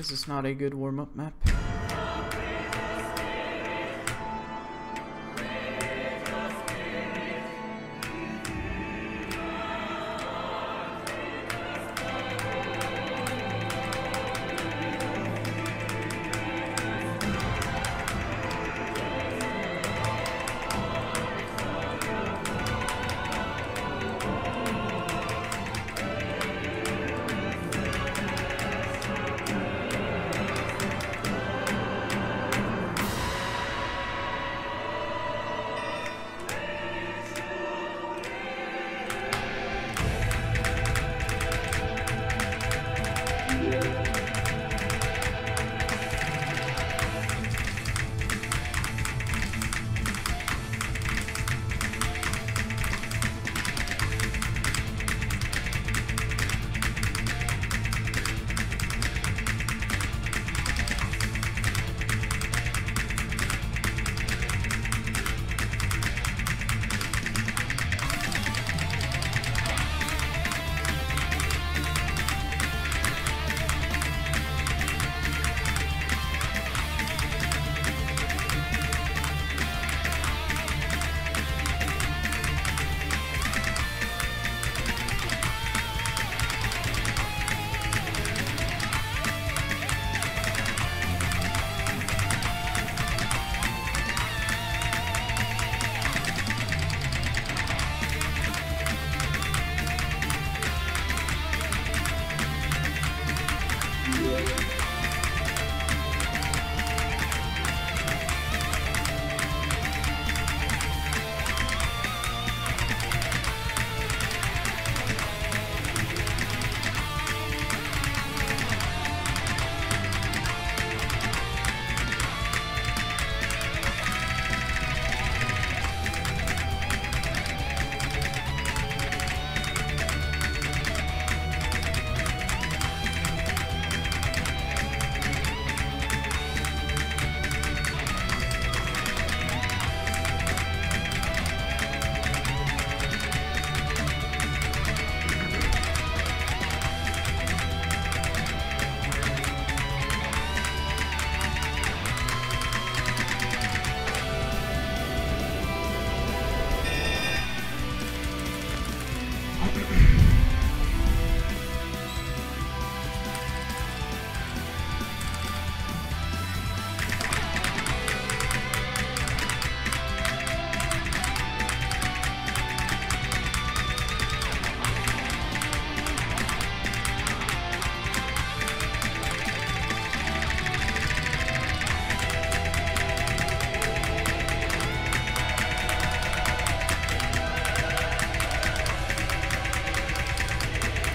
This is not a good warm-up map.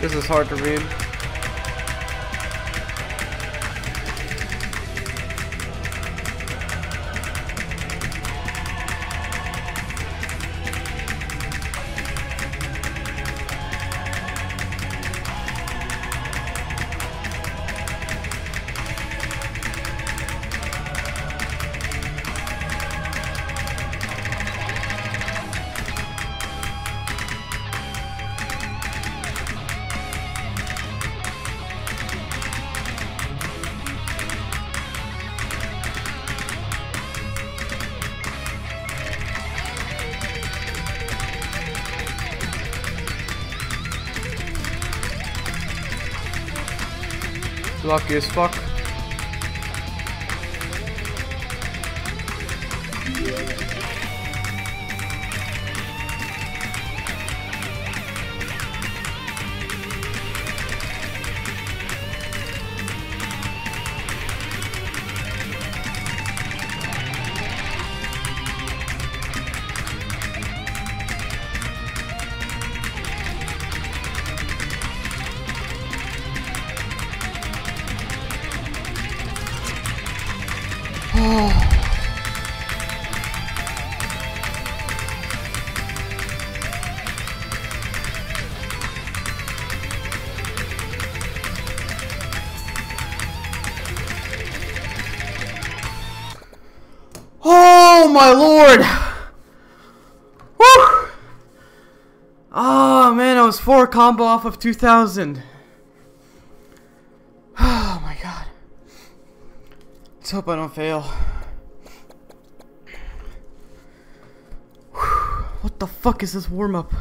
This is hard to read. Lucky as fuck. Oh my lord! Woo! Oh ah, man, I was four combo off of 2000. Oh my god. Let's hope I don't fail. What the fuck is this warm up?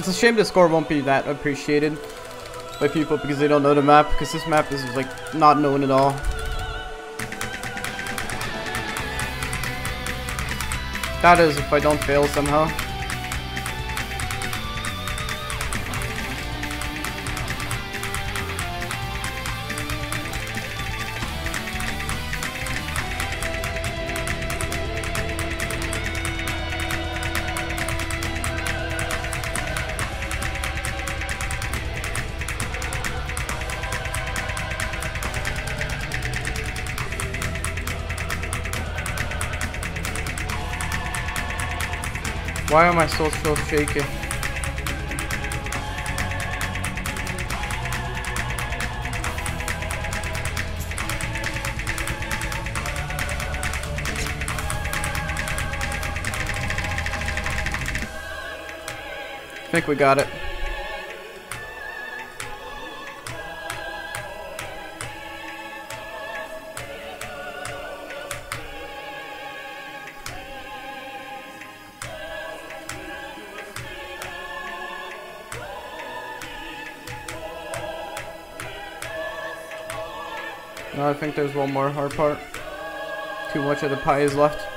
It's a shame the score won't be that appreciated by people because they don't know the map, because this map is like not known at all. That is if I don't fail somehow. Why am I so so shaky? I think we got it. I think there's one more hard part. Too much of the pie is left.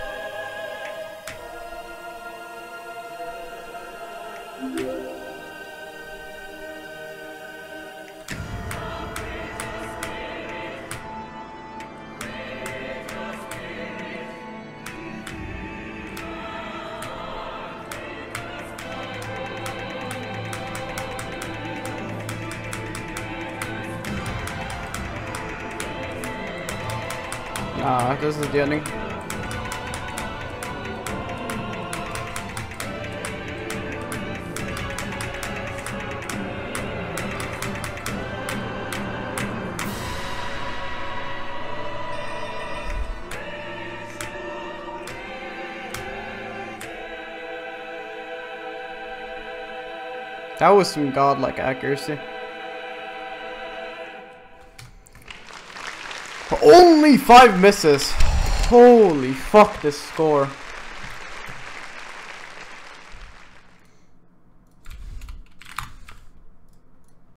Ah, this is the ending. That was some godlike accuracy. Only five misses. Holy fuck this score.